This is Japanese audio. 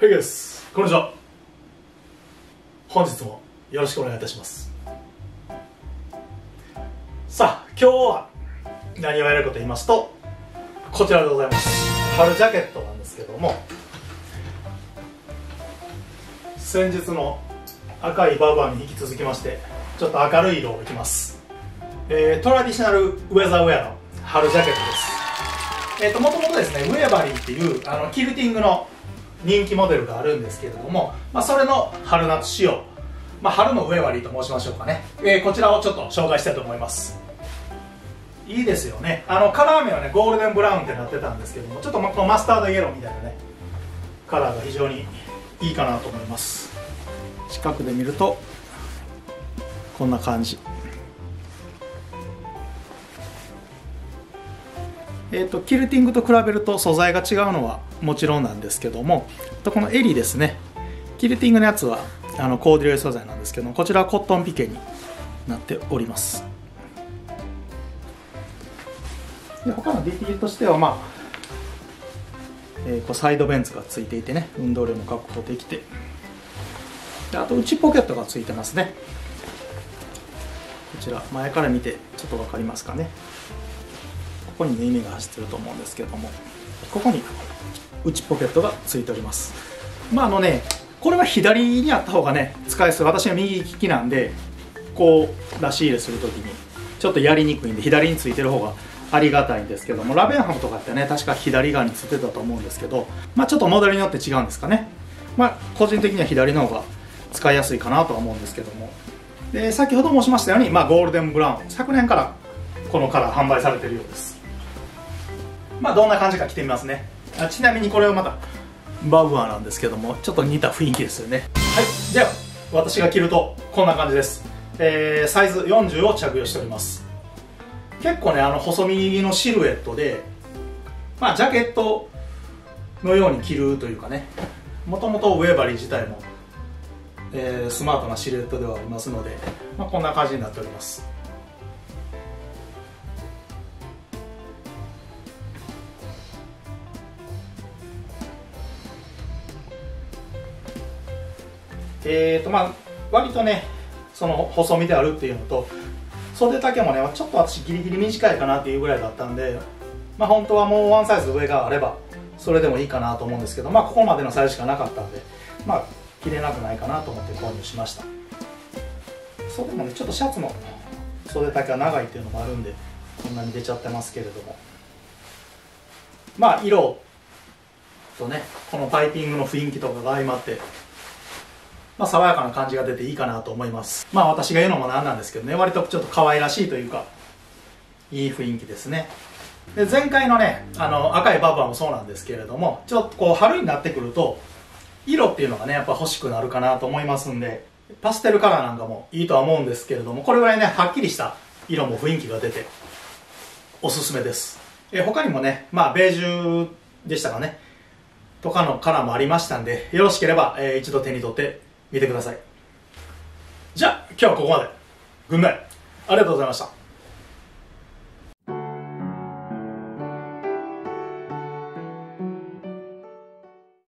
ヘイですこんにちは。本日もよろしくお願いいたします。さあ今日は何をやるかと言いますとこちらでございます。春ジャケットなんですけども先日の赤いバウアーに引き続きましてちょっと明るい色をいきます、えー、トラディショナルウェザーウェアの春ジャケットです。えっ、ー、ともともとですねウェーバリーっていうあのキルティングの人気モデルがあるんですけれども、まあ、それの春夏仕様、まあ、春のウェーバリーと申しましょうかね、えー、こちらをちょっと紹介したいと思います。いいですよね。あのカラー名はねゴールデンブラウンってなってたんですけどもちょっとこのマスタードイエローみたいなねカラーが非常にいいかなと思います。近くで見るとこんな感じ。えーと、キルティングと比べると素材が違うのはもちろんなんですけどもとこの襟ですね。キルティングのやつはあのコーデュロイ素材なんですけどもこちらはコットンピケになっております。で他のディティールとしてはまあ、えー、こうサイドベンツがついていてね運動量も確保できて。であと内ポケットがついてますね。こちら前から見てちょっと分かりますかね。ここに縫い目が走ってると思うんですけどもここに内ポケットがついております。まああのねこれは左にあった方がね使いやすい。私は右利きなんでこう出し入れする時にちょっとやりにくいんで左についてる方がありがたいんですけどもラベンハムとかってね確か左側についてたと思うんですけどまあちょっとモデルによって違うんですかね。まあ個人的には左の方が使いやすいかなとは思うんですけども。で先ほど申しましたように、まあ、ゴールデンブラウン昨年からこのカラー販売されてるようです。まあどんな感じか着てみますね。あちなみにこれはまたバブアーなんですけどもちょっと似た雰囲気ですよね。はい。では私が着るとこんな感じです、えー、サイズ40を着用しております。結構ねあの細身のシルエットでまあジャケットのように着るというかね。もともとウェーバリー自体も、えー、スマートなシルエットではありますので、まあ、こんな感じになっておりますえーとまあ割とねその細身であるっていうのと袖丈もねちょっと私ギリギリ短いかなっていうぐらいだったんでまあ本当はもうワンサイズ上があればそれでもいいかなと思うんですけどまあここまでのサイズしかなかったんでまあ着れなくないかなと思って購入しました。袖もねちょっとシャツの袖丈が長いっていうのもあるんでこんなに出ちゃってますけれども。まあ色とねこのパイピングの雰囲気とかが相まってまあ、爽やかな感じが出ていいかなと思います。まあ私が言うのもなんなんですけどね。割とちょっと可愛らしいというかいい雰囲気ですね。で前回のねあの赤いバブアもそうなんですけれどもちょっとこう春になってくると色っていうのがねやっぱ欲しくなるかなと思いますんでパステルカラーなんかもいいとは思うんですけれどもこれぐらいねはっきりした色も雰囲気が出ておすすめです。え他にもねまあベージュでしたかね。とかのカラーもありましたんでよろしければ、えー、一度手に取って見てください。じゃあ今日はここまで。軍内ありがとうございました。